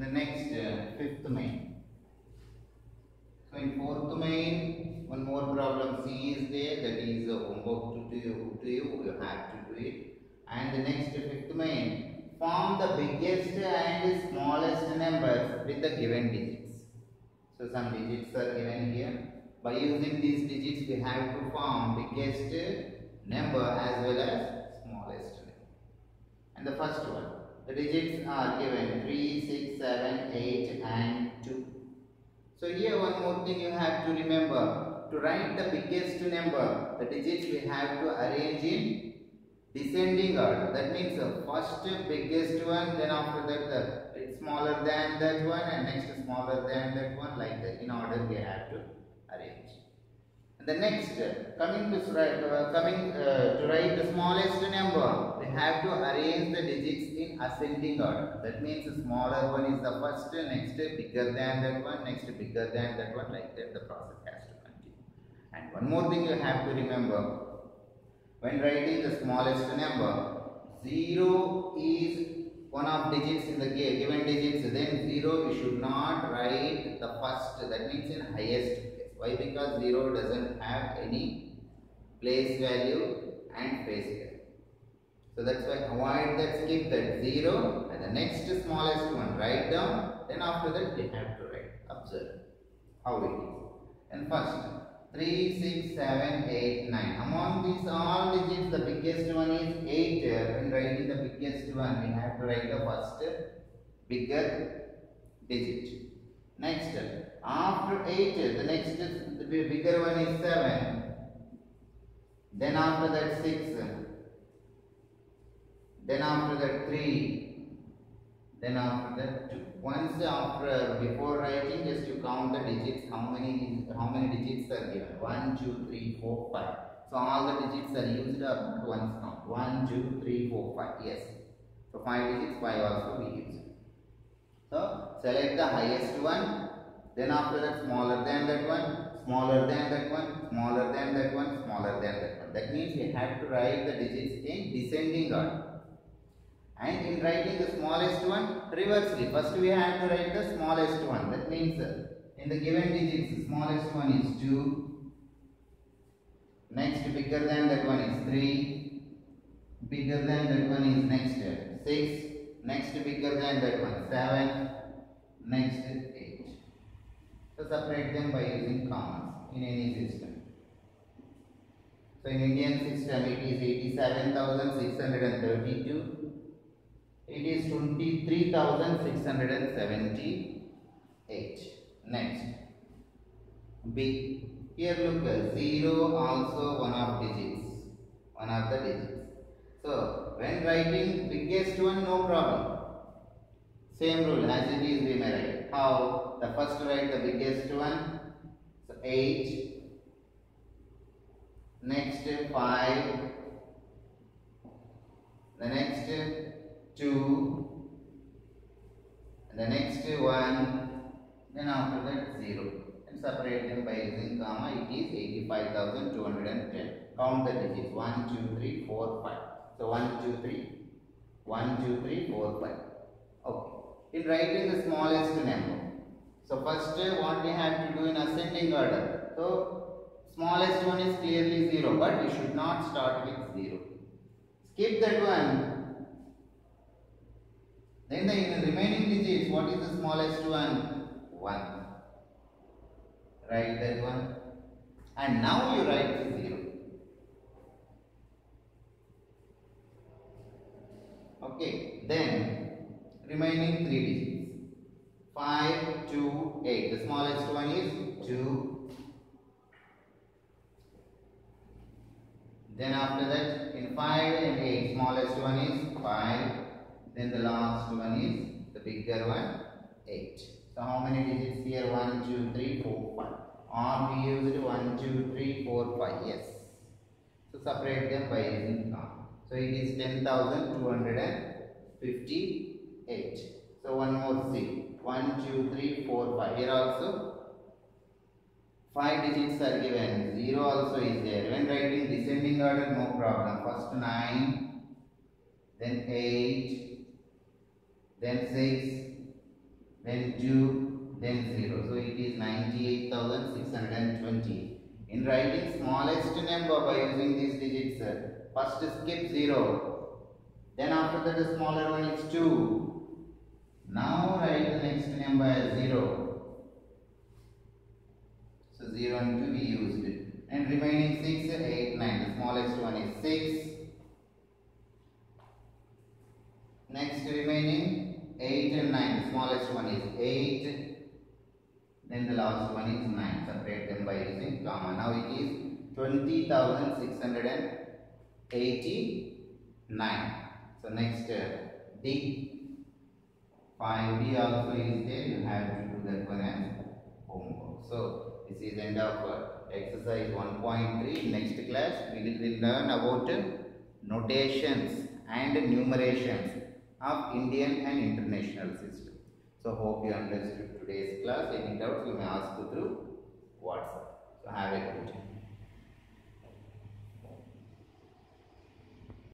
the next uh, fifth main. So in fourth main, one more problem C is there that is uh, homework to do to you, you have to do it. And the next fifth main, form the biggest and smallest numbers with the given digits. So some digits are given here. By using these digits, we have to form biggest number as well as smallest. And the first one, digits are given 3, 6, 7, 8 and 2. So here one more thing you have to remember. To write the biggest number, the digits we have to arrange in descending order. That means the first biggest one, then after that the smaller than that one and next smaller than that one like that. In order we have to arrange. The next, coming to write, uh, coming uh, to write the smallest number, we have to arrange the digits in ascending order. That means the smaller one is the first, next bigger than that one, next bigger than that one, like that the process has to continue. And one more thing you have to remember, when writing the smallest number, 0 is one of digits in the given digits, then 0 we should not write the first, that means in highest. Why? Because 0 doesn't have any place value and face value. So that's why avoid that, skip that 0 and the next smallest one write down, then after that we have to write. Observe how it is. And first, 3, 6, 7, 8, 9. Among these all digits, the biggest one is 8. When writing the biggest one, we have to write the first bigger digit. Next, after 8, the next the bigger one is 7. Then after that 6. Then after that 3. Then after that 2. Once after before writing, just you count the digits. How many how many digits are given? 1, 2, 3, 4, 5. So all the digits are used up once count. 1, 2, 3, 4, 5. Yes. So 5 digits, 5 also we use. So select the highest one. Then after that smaller than that one, smaller than that one, smaller than that one, smaller than that one. That means we have to write the digits in descending order. And in writing the smallest one, reversely. First we have to write the smallest one. That means uh, in the given digits, the smallest one is 2. Next bigger than that one is 3. Bigger than that one is next uh, 6. Next bigger than that one 7. Next 8. So separate them by using commas in any system. So in Indian system it is 87,632. It is 23,678. Next. B. Here look, 0 also one of digits. One of the digits. So, when writing biggest one, no problem. Same rule as it is we may write. How? The first write the biggest one. So, 8. Next 5. The next 2. And the next 1. Then after that 0. And separate them by using comma. It is 85,210. Count the digits. 1, 2, 3, 4, 5. So 1, 2, 3. 1, 2, 3, 4, 5. Okay. In writing the smallest number. So first what we have to do in ascending order. So smallest one is clearly 0 but we should not start with 0. Skip that one. Then the in the remaining digits what is the smallest one? 1. Write that one. And now you write 0. Okay, then remaining three digits. 5, 2, 8. The smallest one is 2. Then after that, in 5 and 8, smallest one is 5. Then the last one is the bigger one, 8. So how many digits here? 1, 2, 3, 4, 5. Or we used 1, 2, 3, 4, 5. Yes. So separate them by using comma. So it is 10,258. So one more C. 1, 2, 3, 4, 5. Here also 5 digits are given. 0 also is there. When writing descending order, no problem. First 9, then 8, then 6, then 2, then 0. So it is 98,620. In writing smallest number by using these digits, first skip 0. Then after that the smaller one is 2. Now write the next number as 0. So 0 and 2 we used. And remaining 6, 8, 9. The smallest one is 6. Next remaining 8 and 9. The smallest one is 8. Then the last one is 9. Separate them by using comma. Now it is 20,689. So next uh, D. 5D also is there. You have to do that one as homework. So this is end of uh, exercise 1.3. Next class we will learn about uh, notations and numerations of Indian and international system. So hope you understood today's class. Any doubts you may ask through WhatsApp. So have a good day.